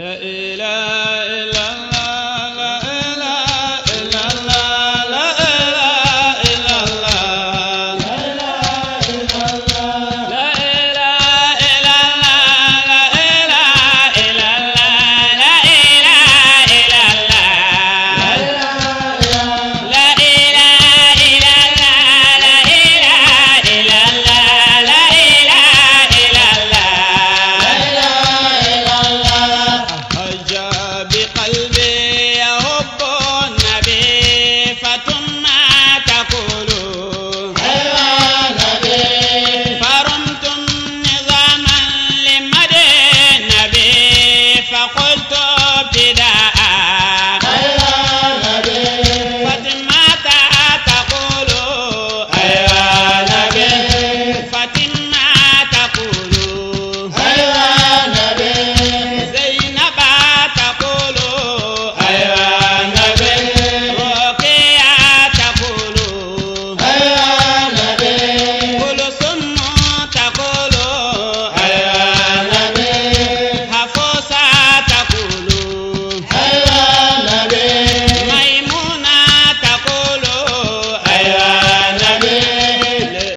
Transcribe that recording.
لئن la puerta, tira.